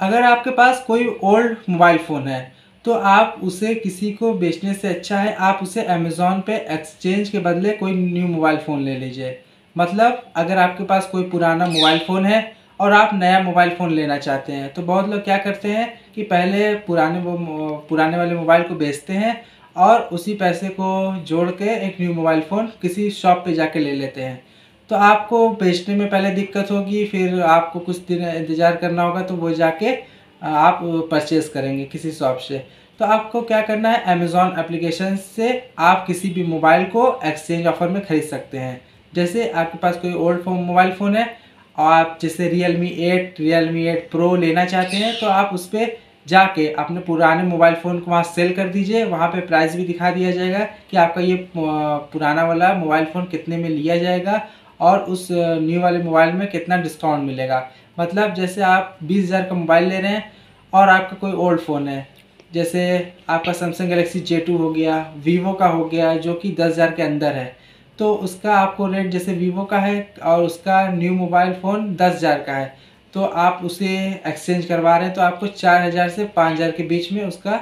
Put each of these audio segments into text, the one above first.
अगर आपके पास कोई ओल्ड मोबाइल फ़ोन है तो आप उसे किसी को बेचने से अच्छा है। आप उसे अमेज़ोन पे एक्सचेंज के बदले कोई न्यू मोबाइल फ़ोन ले लीजिए। मतलब अगर आपके पास कोई पुराना मोबाइल फ़ोन है और आप नया मोबाइल फ़ोन लेना चाहते हैं तो बहुत लोग क्या करते हैं कि पहले पुराने पुराने वाले मोबाइल को बेचते हैं और उसी पैसे को जोड़ के एक न्यू मोबाइल फ़ोन किसी शॉप पे जाके ले लेते हैं। तो आपको बेचने में पहले दिक्कत होगी, फिर आपको कुछ दिन इंतज़ार करना होगा तो वो जाके आप परचेज़ करेंगे किसी शॉप से। तो आपको क्या करना है अमेज़ॉन एप्लीकेशन से आप किसी भी मोबाइल को एक्सचेंज ऑफ़र में ख़रीद सकते हैं। जैसे आपके पास कोई ओल्ड फ़ोन मोबाइल फ़ोन है, और आप जैसे Realme eight Realme eight Pro लेना चाहते हैं तो आप उस पर जाके अपने पुराने मोबाइल फ़ोन को वहाँ सेल कर दीजिए। वहाँ पे प्राइस भी दिखा दिया जाएगा कि आपका ये पुराना वाला मोबाइल फ़ोन कितने में लिया जाएगा और उस न्यू वाले मोबाइल में कितना डिस्काउंट मिलेगा? मतलब जैसे आप बीस हज़ार का मोबाइल ले रहे हैं और आपका कोई ओल्ड फ़ोन है। जैसे आपका सैमसंग गलेक्सी जे टू हो गया वीवो का हो गया, जो कि दस हज़ार के अंदर है। तो उसका आपको रेट जैसे वीवो का है और उसका न्यू मोबाइल फ़ोन दस हज़ार का है। तो आप उसे एक्सचेंज करवा रहे हैं तो आपको चार हज़ार से पाँच हज़ार के बीच में उसका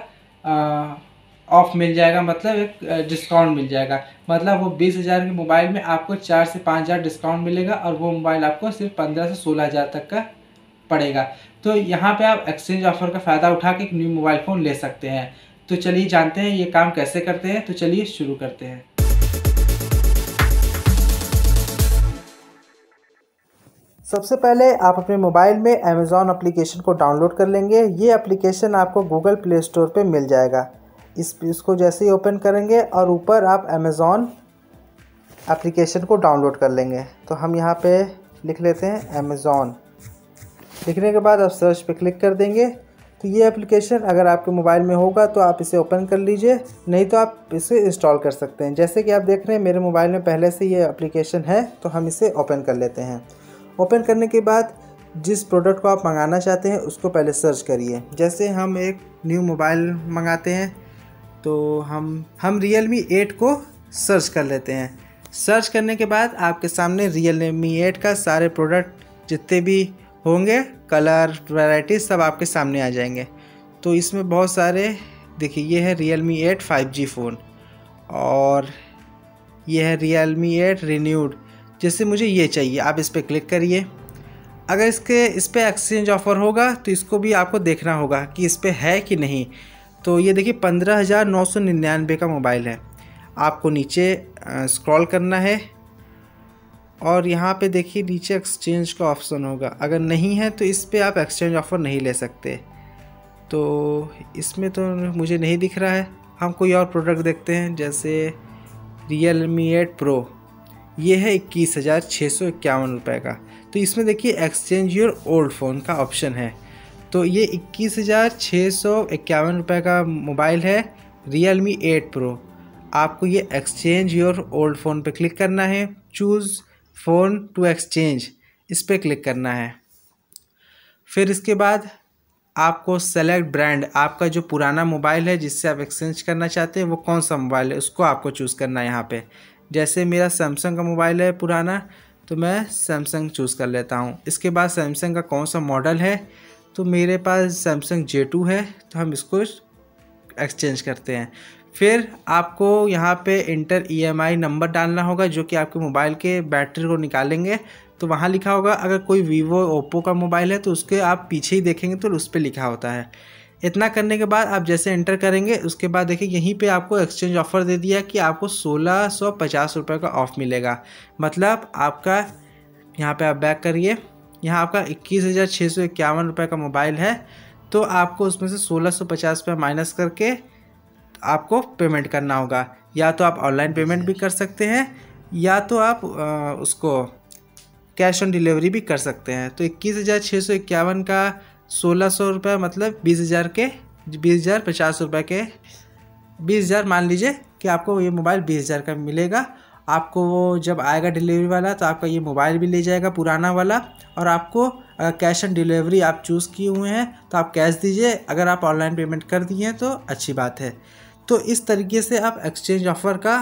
ऑफ़ मिल जाएगा मतलब एक डिस्काउंट मिल जाएगा। मतलब वो बीस हज़ार के मोबाइल में आपको चार से पाँच हज़ार डिस्काउंट मिलेगा और वो मोबाइल आपको सिर्फ़ पंद्रह से सोलह हज़ार तक का पड़ेगा। तो यहाँ पे आप एक्सचेंज ऑफ़र का फ़ायदा उठा के एक न्यू मोबाइल फ़ोन ले सकते हैं। तो चलिए जानते हैं ये काम कैसे करते हैं तो चलिए शुरू करते हैं। सबसे पहले आप अपने मोबाइल में अमेज़ॉन एप्लीकेशन को डाउनलोड कर लेंगे। ये एप्लीकेशन आपको गूगल प्ले स्टोर पर मिल जाएगा। इस इसको जैसे ही ओपन करेंगे और ऊपर आप अमेज़ॉन एप्लीकेशन को डाउनलोड कर लेंगे। तो हम यहाँ पे लिख लेते हैं अमेज़ॉन लिखने के बाद आप सर्च पे क्लिक कर देंगे। तो ये एप्लीकेशन अगर आपके मोबाइल में होगा तो आप इसे ओपन कर लीजिए। नहीं तो आप इसे इंस्टॉल कर सकते हैं। जैसे कि आप देख रहे हैं, मेरे मोबाइल में पहले से ये एप्लीकेशन है तो हम इसे ओपन कर लेते हैं। ओपन करने के बाद जिस प्रोडक्ट को आप मंगाना चाहते हैं, उसको पहले सर्च करिए। जैसे हम एक न्यू मोबाइल मंगाते हैं तो हम हम रियल मी एट को सर्च कर लेते हैं। सर्च करने के बाद आपके सामने रियल मी एट का सारे प्रोडक्ट जितने भी होंगे कलर वैरायटी सब आपके सामने आ जाएँगे। तो इसमें बहुत सारे, देखिए, ये है Realme eight five G phone और ये है रियल मी एट रीन्यूड जैसे मुझे ये चाहिए, आप इस पर क्लिक करिए। अगर इसके, इस पर एक्सचेंज ऑफ़र होगा तो इसको भी आपको देखना होगा कि इस पर है कि नहीं। तो ये देखिए पंद्रह हज़ार नौ सौ निन्यानवे का मोबाइल है। आपको नीचे स्क्रॉल करना है और यहाँ पे देखिए नीचे एक्सचेंज का ऑप्शन होगा। अगर नहीं है तो इस पर आप एक्सचेंज ऑफ़र नहीं ले सकते। तो इसमें तो मुझे नहीं दिख रहा है। हम कोई और प्रोडक्ट देखते हैं, जैसे रियल मी एट प्रो ये है इक्कीस हज़ार छः सौ इक्यावन रुपये का। तो इसमें देखिए एक्सचेंज योर ओल्ड फ़ोन का ऑप्शन है। तो ये इक्कीस हज़ार छः सौ इक्यावन रुपये का मोबाइल है रियल मी एट प्रो आपको ये एक्सचेंज योर ओल्ड फ़ोन पे क्लिक करना है चूज़ फ़ोन टू एक्सचेंज इस पर क्लिक करना है। फिर इसके बाद आपको सेलेक्ट ब्रांड आपका जो पुराना मोबाइल है जिससे आप एक्सचेंज करना चाहते हैं, वो कौन सा मोबाइल है, उसको आपको चूज़ करना है यहाँ पे। जैसे मेरा सैमसंग का मोबाइल है पुराना तो मैं सैमसंग चूज़ कर लेता हूँ। इसके बाद सैमसंग का कौन सा मॉडल है तो मेरे पास सैमसंग जे टू है तो हम इसको एक्सचेंज करते हैं। फिर आपको यहाँ पे इंटर ईएमआई नंबर डालना होगा, जो कि आपके मोबाइल के बैटरी को निकालेंगे। तो वहाँ लिखा होगा, अगर कोई वीवो ओप्पो का मोबाइल है तो उसके आप पीछे ही देखेंगे तो उस पर लिखा होता है। इतना करने के बाद आप जैसे इंटर करेंगे, उसके बाद देखिए, यहीं पे आपको एक्सचेंज ऑफ़र दे दिया कि आपको सोलह सौ पचास रुपये का ऑफ़ मिलेगा। मतलब आपका, यहाँ पे आप बैक करिए। यहाँ आपका इक्कीस हज़ार छः सौ इक्यावन रुपये का मोबाइल है तो आपको उसमें से सोलह सौ पचास रुपये माइनस करके आपको पेमेंट करना होगा। या तो आप ऑनलाइन पेमेंट भी कर सकते हैं या तो आप आ, उसको कैश ऑन डिलीवरी भी कर सकते हैं। तो इक्कीस हज़ार छः सौ इक्यावन का सोलह सौ रुपये मतलब बीस हज़ार के बीस हज़ार पचास रुपये के बीस हज़ार मान लीजिए कि आपको ये मोबाइल बीस हज़ार का मिलेगा। आपको वो जब आएगा डिलीवरी वाला तो आपका ये मोबाइल भी ले जाएगा, पुराना वाला, और आपको कैश ऑन डिलीवरी आप चूज़ किए हुए हैं तो आप कैश दीजिए। अगर आप ऑनलाइन पेमेंट कर दिए हैं तो अच्छी बात है। तो इस तरीके से आप एक्सचेंज ऑफ़र का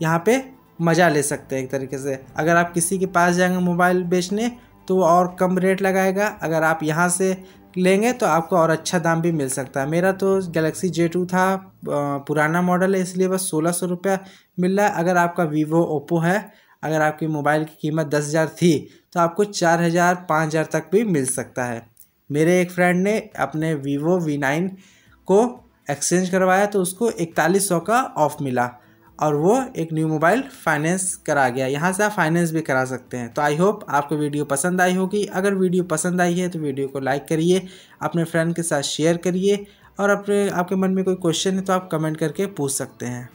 यहाँ पे मज़ा ले सकते हैं एक तरीके से। अगर आप किसी के पास जाएँगे मोबाइल बेचने तो और कम रेट लगाएगा। अगर आप यहाँ से लेंगे तो आपको और अच्छा दाम भी मिल सकता है। मेरा तो गैलेक्सी जे टू था पुराना मॉडल है, इसलिए बस सोलह सौ रुपया मिल रहा है। अगर आपका वीवो ओप्पो है, अगर आपकी मोबाइल की कीमत दस हज़ार थी तो आपको चार हज़ार, पाँच हज़ार तक भी मिल सकता है। मेरे एक फ्रेंड ने अपने वीवो वी नाइन को एक्सचेंज करवाया तो उसको इकतालीस सौ का ऑफ़ मिला। और वो एक न्यू मोबाइल फाइनेंस करा गया। यहाँ से आप फाइनेंस भी करा सकते हैं। तो आई होप आपको वीडियो पसंद आई होगी। अगर वीडियो पसंद आई है तो वीडियो को लाइक करिए, अपने फ्रेंड के साथ शेयर करिए और अपने, आपके मन में कोई क्वेश्चन है तो आप कमेंट करके पूछ सकते हैं।